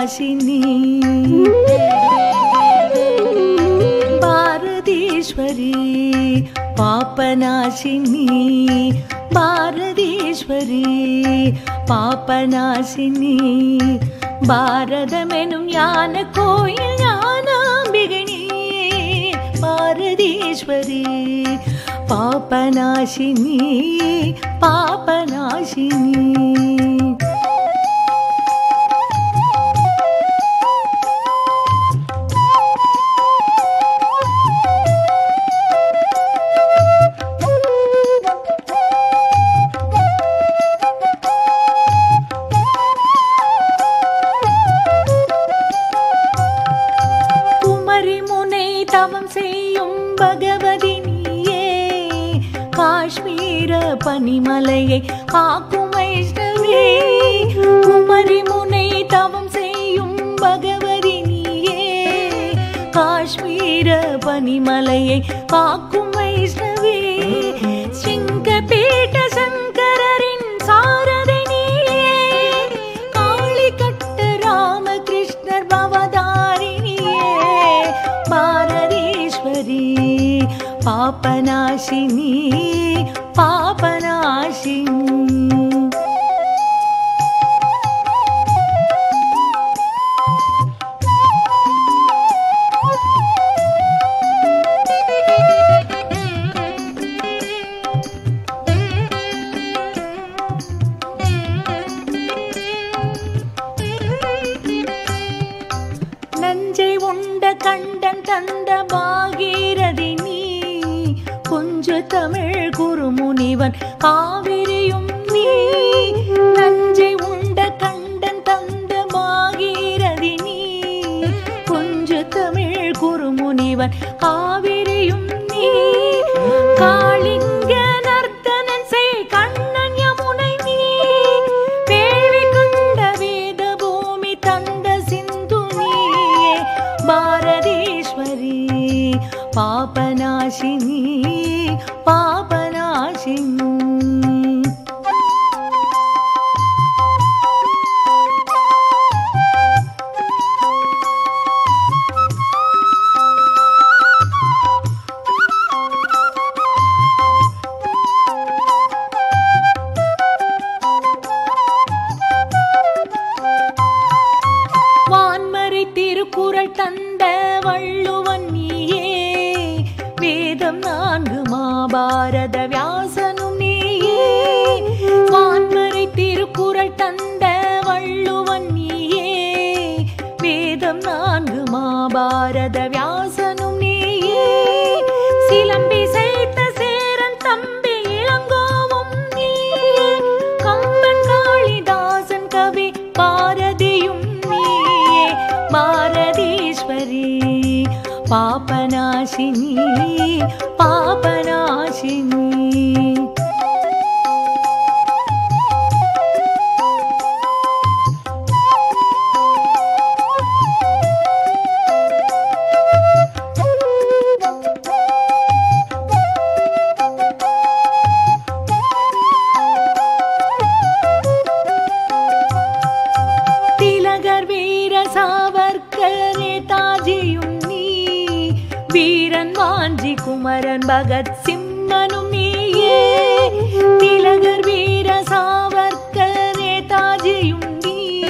பாபநாசினி பாரதீஸ்வரி பாபநாசினி பாரதீஸ்வரி பாபநாசினி பாரதமெனும் ஞான கோயில் ஞானாம்பிகனி பாரதீஸ்வரி பாபநாசினி பாபநாசினி தவம் செய்யும் பகவதி நீயே. காஷ்மீர பனிமலையை காக்கும் வைஷ்ணவே. குமரி முனை தவம் செய்யும் பகவதி நீயே. காஷ்மீர பனிமலையை காக்கும் வைஷ்ணவே. பாபநாசினி பாபநாசினி நஞ்சை உண்ட கண்டன் தந்த பாகீரதி தமிழ் குருமுனிவன். காவிரியும் நீ நஞ்சை உண்ட கண்டன் தந்த பாகீரதி நீ. கொஞ்ச தமிழ் குருமுனிவன். காவிரியும் நீ காளிங்க நர்த்தனன் செய் கண்ணன் யமுனை நீ. வேள்வி கண்ட வேத பூமி தந்த சிந்து நீ பாரதி पापनाशिनी पापनाशिनी। மாபாரத வியாசனும் நீயே. வான்மறை திருக்குறள் தந்த வள்ளுவன் நீயே. வேதம் நான்கு மாபாரத பாபநாசினி பாபநாசினி. திலகர் வீர சாவர்கர் குமரன் பகத் சிம்மனும் நீயே. திலகர் வீர சாவர்கர் நேதாஜியும் நீ.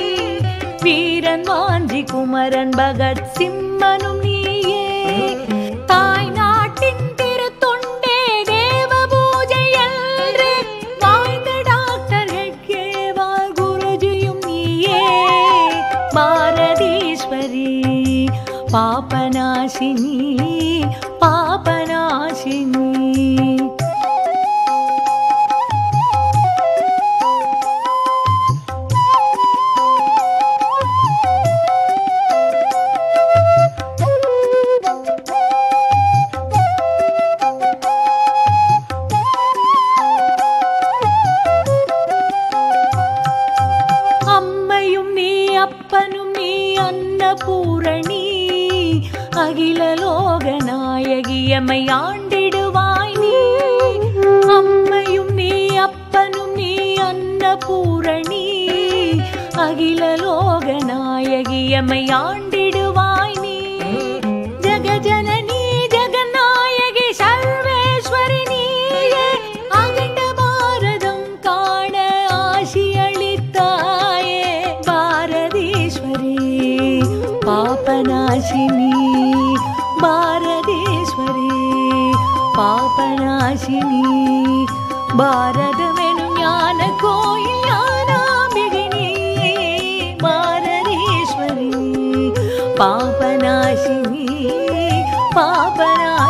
வீரன் வாஞ்சி குமரன் பகத் சிம்மனும் நீயே. தாய் நாட்டின் திருத்தொண்டே தேவ பூஜை அன்று வாழ்ந்த டாக்டர் ஹெட்கேவால் குருஜியும் நீயே. பாரதீஸ்வரி பாபநாசினி. அப்பனும் நீ அன்னபூரணி அகிலலோக நாயகியமை ஆண்டிடுவாய் நீ. அம்மையும் நீ அப்பனும் நீ அன்னபூரணி அகிலலோக நாயகியமை ஆண்டிடுவாய் பாபநாசினி பாரதமெனும் ஞான கோயில் ஞானாம்பிகினி பாரதீஸ்வரி பாபநாசினி பாபநாசினி